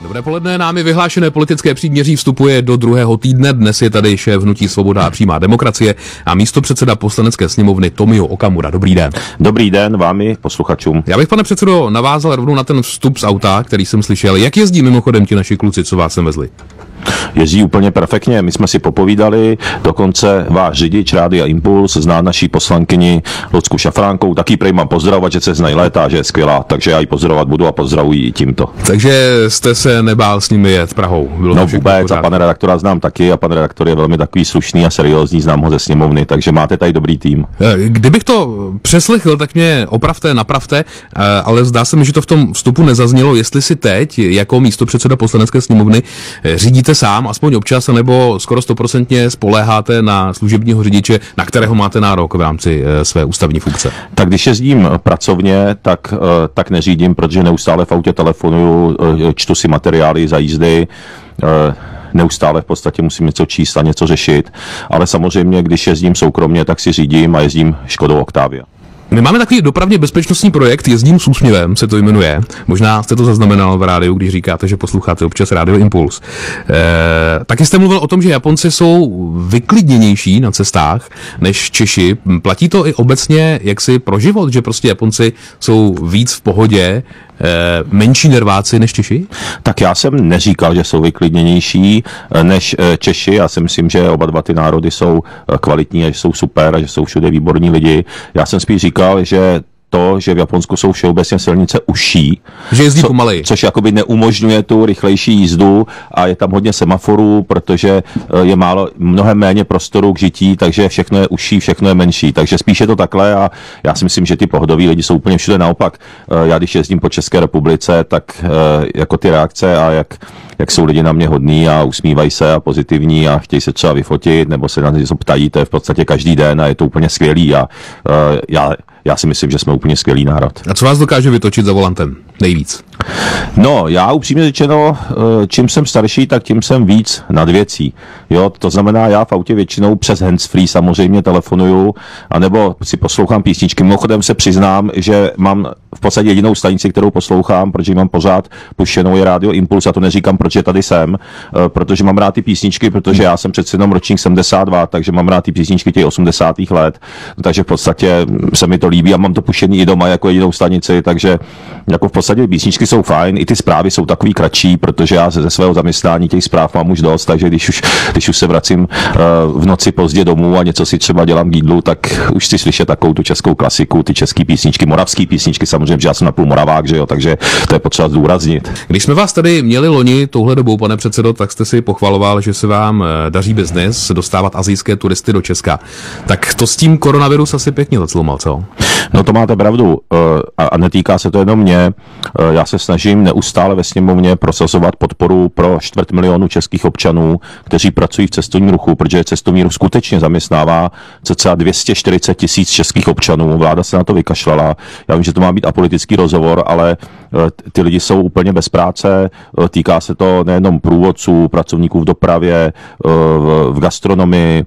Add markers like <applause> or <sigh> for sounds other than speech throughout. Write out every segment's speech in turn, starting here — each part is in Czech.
Dobré poledne, námi vyhlášené politické příměří vstupuje do druhého týdne. Dnes je tady šéf Hnutí Svoboda a přímá demokracie a místo předseda poslanecké sněmovny Tomio Okamura. Dobrý den. Dobrý den vámi, posluchačům. Já bych, pane předsedo, navázal rovnou na ten vstup z auta, který jsem slyšel. Jak jezdí mimochodem ti naši kluci, co vás sem vezli? Jezdí úplně perfektně. My jsme si popovídali, dokonce váš řidič Rádia Impuls zná naší poslankyni Lucku Šafránkou, taky prej mám pozdravovat, že se znají léta, že je skvělá, takže já ji pozdravovat budu a pozdravuji ji tímto. Takže jste se nebál s nimi jet Prahou? Bylo no vůbec, a pana redaktora znám taky a pan redaktor je velmi takový slušný a seriózní, znám ho ze sněmovny, takže máte tady dobrý tým. Eh, kdybych to přeslechl, tak mě opravte, napravte, eh, ale zdá se mi, že to v tom vstupu nezaznělo, jestli si teď jako místo předseda poslanecké sněmovny eh, řídíte sám, aspoň občas, nebo skoro stoprocentně spoléháte na služebního řidiče, na kterého máte nárok v rámci eh, své ústavní funkce? Tak když jezdím pracovně, tak, eh, tak neřídím, protože neustále v autě telefonuju, eh, čtu si materiály za jízdy, neustále v podstatě musím něco číst a něco řešit, ale samozřejmě, když jezdím soukromně, tak si řídím a jezdím Škodou Octavia. My máme takový dopravně bezpečnostní projekt Jezdím s úsměvem, se to jmenuje. Možná jste to zaznamenal v rádiu, když říkáte, že posloucháte občas Rádio Impuls. E, taky jste mluvil o tom, že Japonci jsou vyklidněnější na cestách než Češi. Platí to i obecně jaksi pro život, že prostě Japonci jsou víc v pohodě, menší nerváci než Češi? Tak já jsem neříkal, že jsou vyklidněnější eh, než eh, Češi. Já si myslím, že oba dva ty národy jsou kvalitní a že jsou super a že jsou všude výborní lidi. Já jsem spíš říkal, že to, že v Japonsku jsou všeobecně silnice uší. Že jezdí co, pomaleji. Což jakoby neumožňuje tu rychlejší jízdu a je tam hodně semaforů, protože eh, je málo, mnohem méně prostoru k žití, takže všechno je uší, všechno je menší. Takže spíše to takhle a já si myslím, že ty pohodoví lidi jsou úplně všude naopak. Eh, já když jezdím po České republice, tak eh, jako ty reakce a jak jak jsou lidi na mě hodní a usmívají se a pozitivní a chtějí se třeba vyfotit nebo se na něco ptají, to je v podstatě každý den a je to úplně skvělý a uh, já, já si myslím, že jsme úplně skvělý národ. A co vás dokáže vytočit za volantem nejvíc? No, já upřímně řečeno, eh, čím jsem starší, tak tím jsem víc nad věcí. Jo, to znamená, já v autě většinou přes handsfree samozřejmě telefonuju, anebo si poslouchám písničky. Mimochodem se přiznám, že mám v podstatě jedinou stanici, kterou poslouchám, protože mám pořád puštěnou je Radio Impuls a to neříkám, proč je tady jsem, eh, protože mám rád ty písničky, protože já jsem přece jenom ročník 72, takže mám rád ty písničky těch 80. let, takže v podstatě se mi to líbí a mám to puštěný i doma jako jedinou stanici, takže jako v podstatě písničky jsou fajn, i ty zprávy jsou takový kratší, protože já ze svého zaměstnání těch zpráv mám už dost, takže když už, když už se vracím uh, v noci pozdě domů a něco si třeba dělám k jídlu, tak už si slyšet takovou tu českou klasiku, ty české písničky, moravské písničky, samozřejmě, že já jsem na půl Moravák, že jo, takže to je potřeba zdůraznit. Když jsme vás tady měli loni touhle dobou, pane předsedo, tak jste si pochvaloval, že se vám eh, daří biznes dostávat azijské turisty do Česka. Tak to s tím koronavirus asi pěkně zaclomal, co? No to máte pravdu eh, a netýká se to jenom mě. Já se snažím neustále ve sněmovně prosazovat podporu pro čtvrt milionu českých občanů, kteří pracují v cestovním ruchu, protože cestovní ruch skutečně zaměstnává cca 240 tisíc českých občanů. Vláda se na to vykašlala. Já vím, že to má být apolitický rozhovor, ale eh, ty lidi jsou úplně bez práce. Eh, týká se to nejenom průvodců, pracovníků v dopravě, eh, v gastronomii,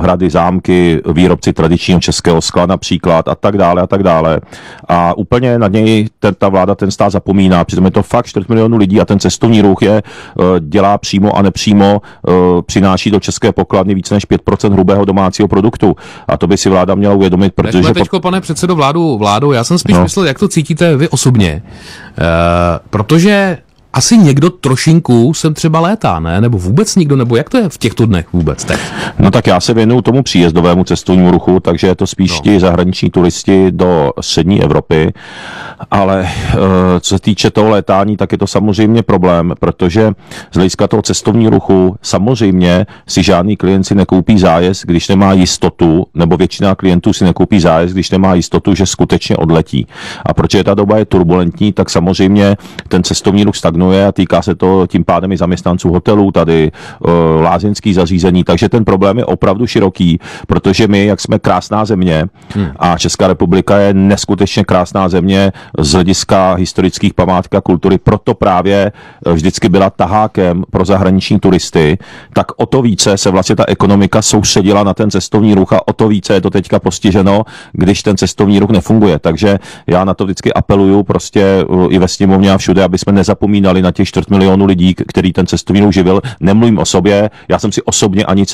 hrady, zámky, výrobci tradičního českého skla například a tak dále a tak dále. A úplně na něj ta vláda, ten stát zapomíná. Přitom je to fakt 4 milionů lidí a ten cestovní ruch je dělá přímo a nepřímo, přináší do české pokladny více než 5% hrubého domácího produktu. A to by si vláda měla uvědomit, protože... Tak teďko, pane předsedo vládu, vládu, já jsem spíš no. myslel, jak to cítíte vy osobně. Uh, protože asi někdo trošinku sem třeba létá, ne? Nebo vůbec nikdo, nebo jak to je v těchto dnech vůbec teď? No tak já se věnuju tomu příjezdovému cestovnímu ruchu, takže je to spíš no. ti zahraniční turisti do střední Evropy, ale eh, co se týče toho létání, tak je to samozřejmě problém, protože z hlediska toho cestovního ruchu samozřejmě si žádný klient si nekoupí zájezd, když nemá jistotu, nebo většina klientů si nekoupí zájezd, když nemá jistotu, že skutečně odletí. A protože ta doba je turbulentní, tak samozřejmě ten cestovní ruch stagnuje stagnuje a týká se to tím pádem i zaměstnanců hotelů tady, uh, lázeňských zařízení, takže ten problém je opravdu široký, protože my, jak jsme krásná země hmm. a Česká republika je neskutečně krásná země z hlediska historických památek a kultury, proto právě e, vždycky byla tahákem pro zahraniční turisty, tak o to více se vlastně ta ekonomika soustředila na ten cestovní ruch a o to více je to teďka postiženo, když ten cestovní ruch nefunguje. Takže já na to vždycky apeluju prostě e, i ve sněmovně a všude, aby jsme nezapomínali zapomněli na těch čtvrt milionu lidí, který ten cestovní ruch živil. Nemluvím o sobě, já jsem si osobně ani,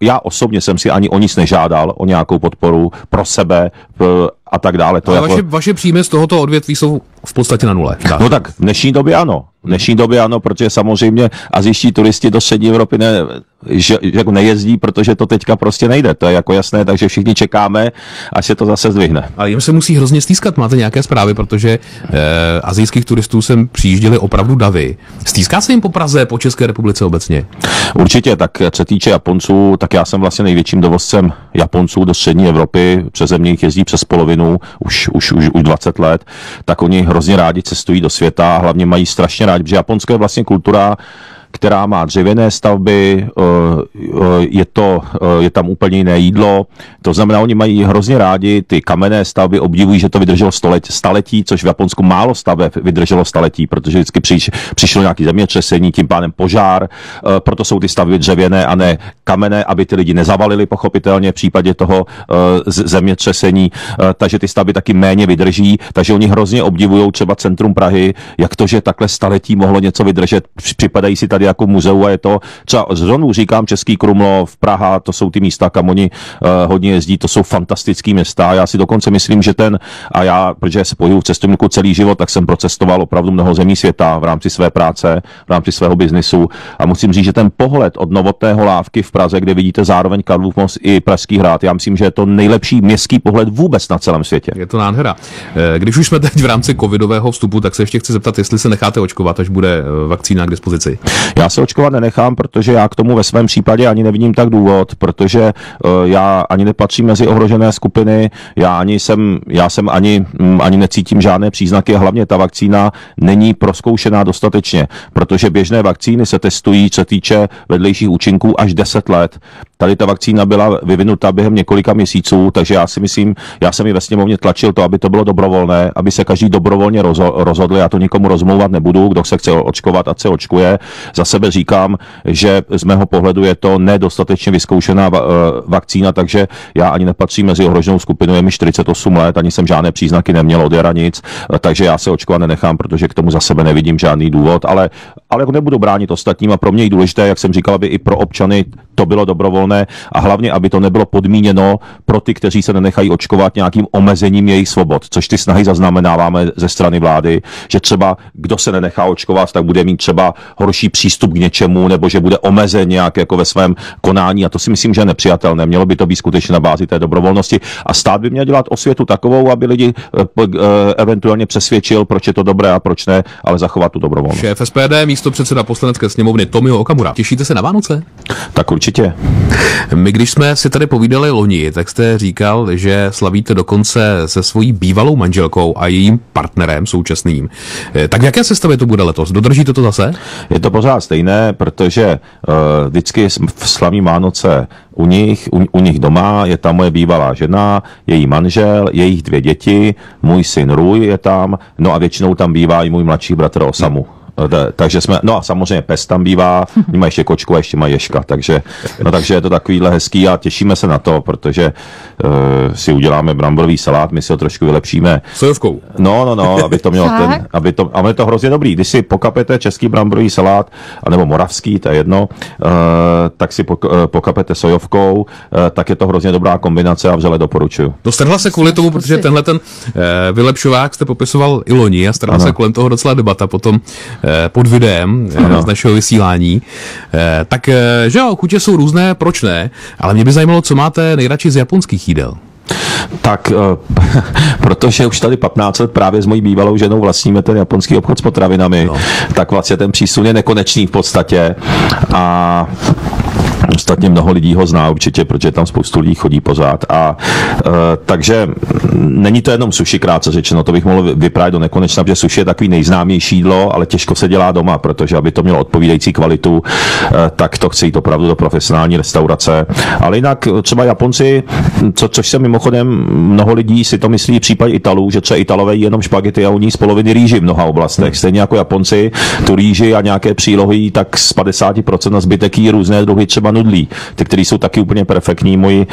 já osobně jsem si ani o nic nežádal, o nějakou podporu pro sebe, a tak dále. To Ale jako... vaše, vaše příjmy z tohoto odvětví jsou v podstatě na nule. Tak. No tak v dnešní době ano. V dnešní době ano, protože samozřejmě azijští turisti do střední Evropy ne, že, že jako nejezdí, protože to teďka prostě nejde. To je jako jasné, takže všichni čekáme, až se to zase zdvihne. Ale jim se musí hrozně stýskat. Máte nějaké zprávy, protože eh, azijských turistů sem přijížděli opravdu davy. Stýská se jim po Praze, po České republice obecně? Určitě, tak co týče Japonců, tak já jsem vlastně největším dovozcem Japonců do střední Evropy. Přeze mě jich jezdí přes polovinu, už, už, už, už 20 let. Tak oni hrozně rádi cestují do světa a hlavně mají strašně rádi, protože Japonsko je vlastně kultura, která má dřevěné stavby, eh, eh, je, to, eh, je tam úplně jiné jídlo, to znamená, oni mají hrozně rádi ty kamenné stavby, obdivují, že to vydrželo století, staletí, což v Japonsku málo staveb vydrželo staletí, protože vždycky přiš, přišlo nějaký zemětřesení, tím pádem požár, proto jsou ty stavby dřevěné a ne kamenné, aby ty lidi nezavalili pochopitelně v případě toho zemětřesení, takže ty stavby taky méně vydrží, takže oni hrozně obdivují třeba centrum Prahy, jak to, že takhle staletí mohlo něco vydržet, připadají si tady tady jako muzeu a je to třeba zrovna říkám Český Krumlov, Praha, to jsou ty místa, kam oni uh, hodně jezdí, to jsou fantastické města. Já si dokonce myslím, že ten, a já, protože se pohybuju v cestovníku celý život, tak jsem procestoval opravdu mnoho zemí světa v rámci své práce, v rámci svého biznisu a musím říct, že ten pohled od novotného lávky v Praze, kde vidíte zároveň Karlův most i Pražský hrad, já myslím, že je to nejlepší městský pohled vůbec na celém světě. Je to nádhera. Eh, když už jsme teď v rámci covidového vstupu, tak se ještě chci zeptat, jestli se necháte očkovat, až bude eh, vakcína k dispozici. Já se očkovat nenechám, protože já k tomu ve svém případě ani nevidím tak důvod, protože uh, já ani nepatřím mezi ohrožené skupiny, já ani jsem, já jsem ani, um, ani necítím žádné příznaky, hlavně ta vakcína není proskoušená dostatečně, protože běžné vakcíny se testují, co týče vedlejších účinků, až 10 let. Tady ta vakcína byla vyvinuta během několika měsíců, takže já si myslím, já jsem ji ve sněmovně tlačil to, aby to bylo dobrovolné, aby se každý dobrovolně rozhodl. Já to nikomu rozmlouvat nebudu, kdo se chce očkovat, ať se očkuje. Za sebe říkám, že z mého pohledu je to nedostatečně vyzkoušená eh, vakcína, takže já ani nepatřím mezi ohroženou skupinu, je mi 48 let, ani jsem žádné příznaky neměl od jara nic, eh, takže já se očkovat nenechám, protože k tomu za sebe nevidím žádný důvod, ale, ale nebudu bránit ostatním a pro mě je důležité, jak jsem říkal, aby i pro občany to bylo dobrovolné a hlavně, aby to nebylo podmíněno pro ty, kteří se nenechají očkovat nějakým omezením jejich svobod, což ty snahy zaznamenáváme ze strany vlády, že třeba kdo se nenechá očkovat, tak bude mít třeba horší přístup k něčemu, nebo že bude omezen nějak jako ve svém konání a to si myslím, že je nepřijatelné. Mělo by to být skutečně na bázi té dobrovolnosti a stát by měl dělat osvětu takovou, aby lidi eh, eh, eventuálně přesvědčil, proč je to dobré a proč ne, ale zachovat tu dobrovolnost. Šéf SPD, místo předseda poslanecké sněmovny Tomio Okamura. Těšíte se na Vánoce? Tak určitě. My, když jsme si tady povídali loni, tak jste říkal, že slavíte dokonce se svojí bývalou manželkou a jejím partnerem současným. Eh, tak v jaké sestavě to bude letos? Dodržíte to zase? Je to pořád stejné, protože uh, vždycky v slaví Vánoce u nich, u, u nich doma, je tam moje bývalá žena, její manžel, jejich dvě děti, můj syn Růj je tam, no a většinou tam bývá i můj mladší bratr Osamu. Hmm. Takže jsme, no a samozřejmě pes tam bývá, <laughs> oni mají ještě kočku a ještě mají ješka, takže, no takže je to takovýhle hezký a těšíme se na to, protože uh, si uděláme bramborový salát, my si ho trošku vylepšíme. Sojovkou. No, no, no, aby to mělo ten, aby to, a je to hrozně dobrý, když si pokapete český bramborový salát, anebo moravský, to je jedno, uh, tak si pok, uh, pokapete sojovkou, uh, tak je to hrozně dobrá kombinace a vřele doporučuju. To strhla se kvůli tomu, protože tenhle ten uh, vylepšovák jste popisoval i loni a strhla se kolem toho docela debata potom Eh, pod videem eh, ano. z našeho vysílání. Eh, tak, že jo, chutě jsou různé, proč ne? Ale mě by zajímalo, co máte nejradši z japonských jídel. Tak, <laughs> protože už tady 15 let právě s mojí bývalou ženou vlastníme ten japonský obchod s potravinami, no. tak vlastně ten přísun je nekonečný v podstatě. A Ostatně mnoho lidí ho zná určitě, protože tam spoustu lidí chodí pořád. A e, takže není to jenom sushi, krátce řečeno, to bych mohl vyprávět do nekonečna, protože sushi je takový nejznámější jídlo, ale těžko se dělá doma, protože aby to mělo odpovídající kvalitu, e, tak to chce jít opravdu do profesionální restaurace. Ale jinak třeba Japonci co, což se mimochodem mnoho lidí si to myslí v případě Italů, že třeba Italové jí jenom špagety a oni z poloviny rýži v mnoha oblastech. Hmm. Stejně jako Japonci tu rýži a nějaké přílohy, tak z 50% na zbytek jí různé druhy třeba nudlí. Ty, které jsou taky úplně perfektní. Moji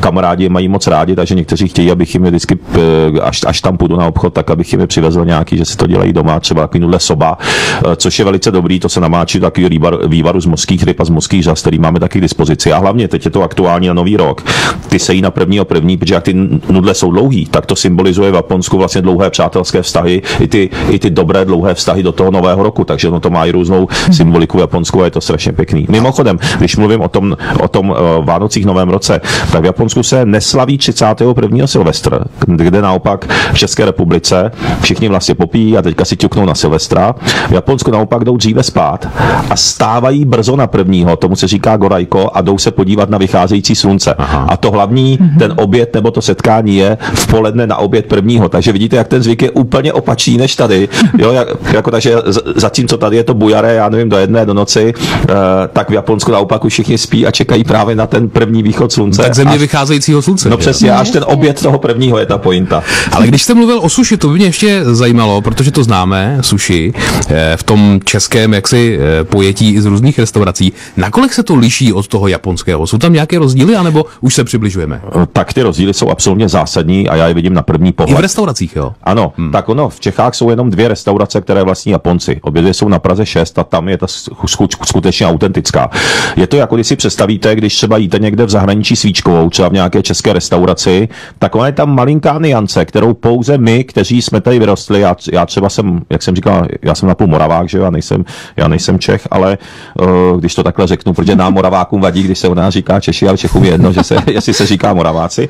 kamarádi mají moc rádi, takže někteří chtějí, abych jim je vždycky, eh, až, až tam půjdu na obchod, tak abych jim je přivezl nějaký, že si to dělají doma, třeba nudle soba, eh, což je velice dobrý, to se namáčí takový vývaru z mořských ryb a z mořských řas, který máme taky k dispozici. A hlavně teď je to aktuální na nový rok. Ty se jí na prvního první, protože jak ty nudle jsou dlouhý, tak to symbolizuje v Japonsku vlastně dlouhé přátelské vztahy, i ty, i ty dobré dlouhé vztahy do toho nového roku, takže ono to má i různou symboliku v Japonsku a je to strašně pěkný. Mimochodem, když mluvím o tom, o tom uh, Vánocích Novém roce, tak v Japonsku se neslaví 31. Silvestr, kde naopak v České republice všichni vlastně popíjí a teďka si ťuknou na Silvestra. V Japonsku naopak jdou dříve spát a stávají brzo na prvního, tomu se říká Gorajko, a jdou se podívat na vycházející slunce. Aha. A to hlavní, ten oběd nebo to setkání je v poledne na oběd prvního. Takže vidíte, jak ten zvyk je úplně opačný než tady. Jo, jak, jako takže zatímco tady je to bujaré, já nevím, do jedné do noci, uh, tak v Japonsku naopak už všichni spí a čekají právě na ten první východ slunce. Tak země až, vycházejícího slunce. No přesně, až ten oběd toho prvního je ta pointa. Ale když jste mluvil o suši, to by mě ještě zajímalo, protože to známe, suši, eh, v tom českém jaksi eh, pojetí i z různých restaurací. Nakolik se to liší od toho japonského? Jsou tam nějaké rozdíly, anebo už se přibližujeme? Tak ty rozdíly jsou absolutně zásadní a já je vidím na první pohled. I v restauracích, jo? Ano, hmm. tak ono, v Čechách jsou jenom dvě restaurace, které vlastní Japonci. Obě dvě jsou na Praze 6 a tam je ta skutečně autentická. Je to jako když si představíte, když třeba jíte někde v zahraničí svíčkovou, třeba v nějaké české restauraci, tak ona je tam malinká niance, kterou pouze my, kteří jsme tady vyrostli, já, já třeba jsem, jak jsem říkal, já jsem napůl Moravák, že jo, já nejsem, já nejsem Čech, ale uh, když to takhle řeknu, protože nám Moravákům vadí, když se u nás říká Češi, ale Čechům je jedno, že se, <laughs> jestli se říká Moraváci,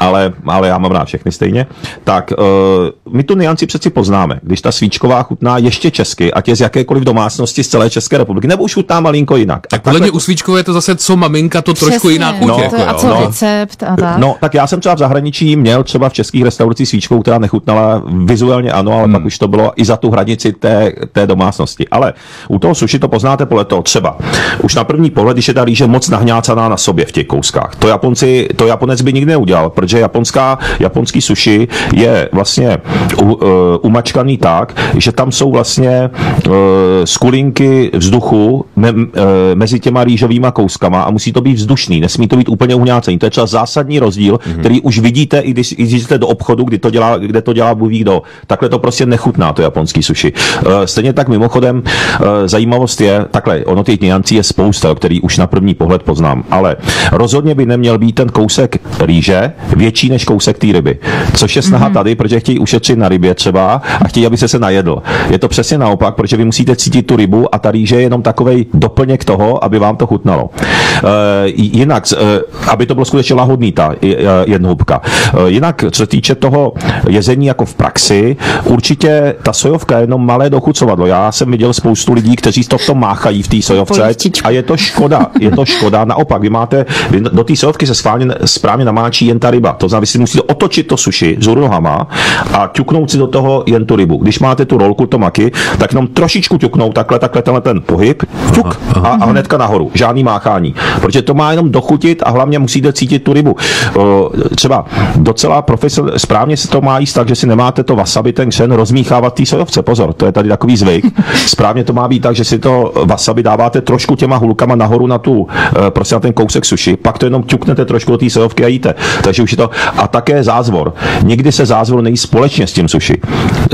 ale, ale já mám rád všechny stejně, tak uh, my tu nianci přeci poznáme. Když ta svíčková chutná ještě česky, ať je z jakékoliv domácnosti z celé České republiky, nebo už chutná malinko jinak. Tak podle mě u svíčkové je to zase co maminka, to trošku Přesně, jiná chuť. No, jako, a co no, recept a tak. No, tak já jsem třeba v zahraničí měl třeba v českých restauracích svíčkou, která nechutnala vizuálně ano, ale hmm. pak už to bylo i za tu hranici té, té domácnosti. Ale u toho suši to poznáte podle toho třeba. Už na první pohled, když je ta rýže moc nahňácaná na sobě v těch kouskách. To, Japonci, to Japonec by nikdy neudělal, protože japonská, japonský suši je vlastně u, uh, umačkaný tak, že tam jsou vlastně uh, skulinky vzduchu me, uh, mezi těma rýžovýma kouskama a musí to být vzdušný, nesmí to být úplně uhňácený. To je třeba zásadní rozdíl, mm-hmm. který už vidíte, i když, i když jste do obchodu, kdy to dělá, kde to dělá Bůh kdo. Takhle to prostě nechutná, to japonský suši. Uh, stejně tak mimochodem uh, zajímavost je, takhle, ono těch niancí je spousta, který už na první pohled poznám, ale rozhodně by neměl být ten kousek rýže větší než kousek té ryby. Což je snaha mm-hmm. tady, protože chtějí ušetřit na rybě třeba a chtějí, aby se se najedl. Je to přesně naopak, protože vy musíte cítit tu rybu a ta rýže je jenom takový doplněk toho, aby vám to chutnalo. Uh, jinak, uh, aby to bylo skutečně lahodný, ta jednohubka. Uh, jinak, co se týče toho jezení jako v praxi, určitě ta sojovka je jenom malé dochucovadlo. Já jsem viděl spoustu lidí, kteří to v tom máchají v té sojovce a je to škoda. Je to škoda. Naopak, vy máte, vy do té sojovky se správně, správně namáčí jen ta ryba. To znamená, vy si musíte otočit to suši z nohama a ťuknout si do toho jen tu rybu. Když máte tu rolku tomaky, tak jenom trošičku ťuknout takhle, takhle tenhle ten pohyb, ťuk a, a hnedka nahoru. Žádný máchání. Protože to má jenom dochutit a hlavně musíte cítit tu rybu. Třeba docela profesor, správně se to má jíst tak, že si nemáte to wasabi, ten křen rozmíchávat té sojovce. Pozor, to je tady takový zvyk. <laughs> Správně to má být tak, že si to wasabi dáváte trošku těma hulkama nahoru na tu, eh, prostě na ten kousek suši, pak to jenom ťuknete trošku do té sojovky a jíte. Takže už je to. A také zázvor. Nikdy se zázvor nejí společně s tím suši.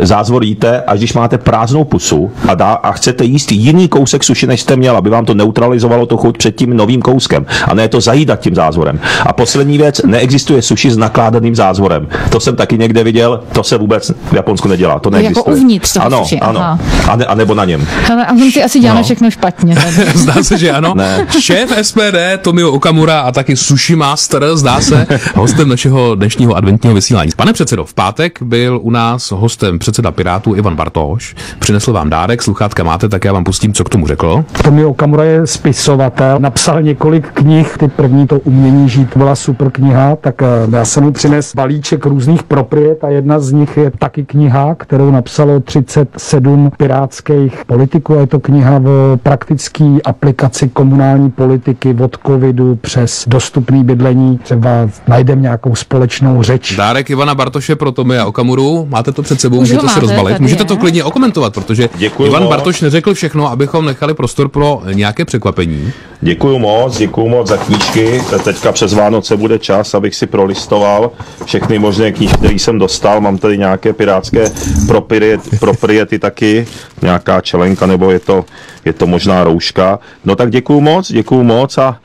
Zázvor jíte, až když máte prázdnou pusu a, dá, a chcete jíst jiný kousek suši, než jste měl, aby vám to neutralizovalo to chuť před tím novým kouskem. A ne to zajídat tím zázvorem. A poslední věc, neexistuje suši s nakládaným zázvorem. To jsem taky někde viděl, to se vůbec v Japonsku nedělá. To neexistuje. Jako uvnitř toho ano, suši. ano. A, ne, a nebo na něm. Ale a my si asi děláme no. všechno špatně. <laughs> Zdá se, že ano. Ne. Šéf SPD Tomio Okamura a taky Sushi Master, zdá se, hostem našeho dnešního adventního vysílání. Pane předsedo, v pátek byl u nás hostem předseda Pirátů Ivan Bartoš. Přinesl vám dárek, sluchátka máte, tak já vám pustím, co k tomu řekl. Tomio Okamura je spisovatel, napsal několik knih, ty první to Umění žít byla super kniha, tak eh, já jsem mu přines balíček různých propriet a jedna z nich je taky kniha, kterou napsalo 37 pirátských politiků. Je to kniha o praktické aplikaci komunální politiky od covidu přes dostupný bydlení. třeba najdeme nějakou společnou řeč. Dárek Ivana Bartoše pro Tomy a Okamuru. Máte to před sebou, Už můžete si rozbalit. tady Můžete to klidně okomentovat, protože Děkuju Ivan. Bartoš neřekl všechno, abychom nechali prostor pro nějaké překvapení. Děkuju moc, děkuju moc za knížky. Teďka přes Vánoce bude čas, abych si prolistoval všechny možné knížky, které jsem dostal. Mám tady nějaké pirátské propriety, propriety taky, nějaká čelenka, nebo je to, je to možná rouška. No tak děkuju moc, děkuju moc a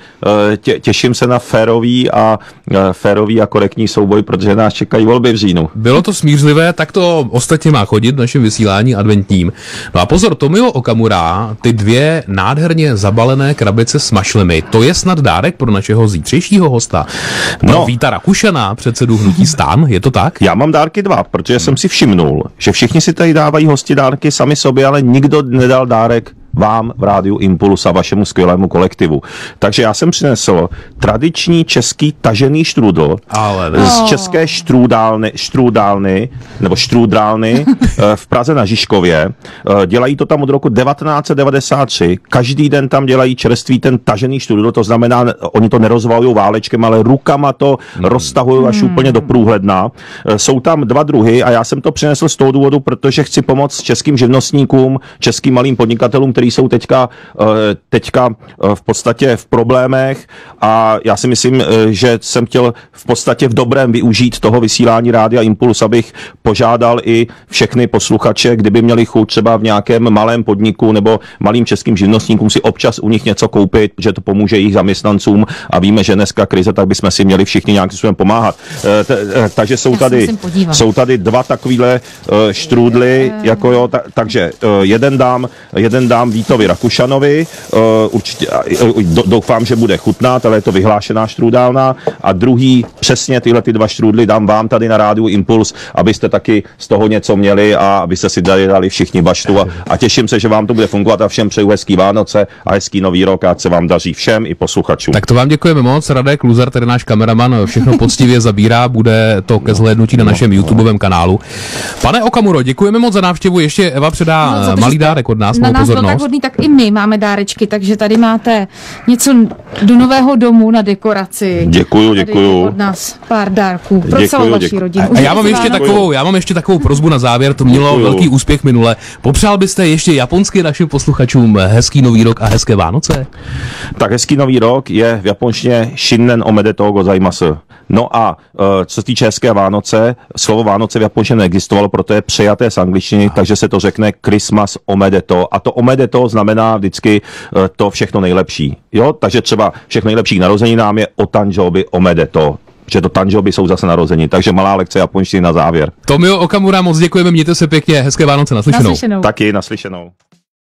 eh, tě, těším se na férový a, eh, férový a korektní souboj, protože nás čekají volby v říjnu. Bylo to smířlivé, tak to ostatně má chodit v našem vysílání adventním. No a pozor, Tomio Okamura, ty dvě nádherně zabalené krabice s mašlemi, to je snad dárek pro našeho zítřejšího hosta. Pro No. Víta Rakušana, předsedu Hnutí Stán, je to tak? Já mám dárky dva, protože jsem si všimnul, že všichni si tady dávají hosti dárky sami sobě, ale nikdo nedal dárek vám v rádiu Impuls a vašemu skvělému kolektivu. Takže já jsem přinesl tradiční český tažený štrudl Ale ne. z české štrůdálny, štrůdálny, nebo štrůdrálny <laughs> eh, v Praze na Žižkově. Eh, Dělají to tam od roku 1993. Každý den tam dělají čerstvý ten tažený štrudl, to znamená, oni to nerozvalují válečkem, ale rukama to roztahují až úplně do průhledna. Eh, Jsou tam dva druhy a já jsem to přinesl z toho důvodu, protože chci pomoct českým živnostníkům, českým malým podnikatelům, kteří jsou teďka, eh, teďka eh, v podstatě v problémech. A já si myslím, eh, že jsem chtěl v podstatě v dobrém využít toho vysílání Rádia Impuls, abych požádal i všechny posluchače, kdyby měli chuť třeba v nějakém malém podniku nebo malým českým živnostníkům si občas u nich něco koupit, že to pomůže jejich zaměstnancům. A víme, že dneska krize, tak bychom si měli všichni nějakým způsobem pomáhat. Takže jsou tady, jsou tady dva takovýhle štrůdly, jako jo, ta, takže jeden dám, jeden dám Vítovi Rakušanovi, eh, určitě, do- doufám, že bude chutnat, ale je to vyhlášená štrůdálna a druhý, přesně tyhle ty dva štrůdly dám vám tady na rádiu Impuls, abyste taky z toho něco měli a abyste si dali, dali všichni baštu a, a těším se, že vám to bude fungovat a všem přeju hezký Vánoce a hezký nový rok a ať se vám daří všem i posluchačům. Tak to vám děkujeme moc. Radek Luzar, tedy náš kameraman, všechno poctivě zabírá. Bude to ke zhlédnutí na našem YouTubeovém kanálu. Pane Okamuro, děkujeme moc za návštěvu. Ještě Eva předá No, malý dárek od nás, Na malou nás byl tak pozornost. Hodný, tak i my máme dárečky, takže tady máte něco do nového domu na dekoraci. Děkuju, Tady děkuju. Od nás pár dárků pro Děkuju, celou vaši rodinu. A já mám ještě takovou, já mám ještě takovou prozbu na závěr, to mělo Děkuju. velký úspěch minule. Popřál byste ještě japonsky našim posluchačům hezký nový rok a hezké Vánoce? Tak hezký nový rok je v japonštině Shinnen omedetou gozaimasu. No a uh, co se týče hezké Vánoce, slovo Vánoce v japonštině neexistovalo, proto je přejaté z angličtiny, takže se to řekne Christmas omedeto. A to omedeto znamená vždycky uh, to všechno nejlepší. Jo, takže třeba všechno nejlepší k narozeninám je otanjobi omedeto. Protože to tanjobi jsou zase narození. Takže malá lekce japonštiny na závěr. Tomio Okamura, moc děkujeme, mějte se pěkně, hezké Vánoce, naslyšenou. Naslyšenou. Taky naslyšenou.